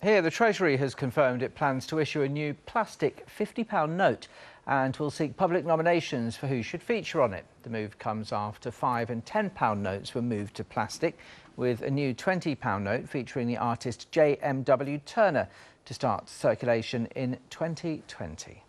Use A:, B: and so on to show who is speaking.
A: Here, the Treasury has confirmed it plans to issue a new plastic £50 note and will seek public nominations for who should feature on it. The move comes after five and £10 notes were moved to plastic, with a new £20 note featuring the artist J.M.W. Turner to start circulation in 2020.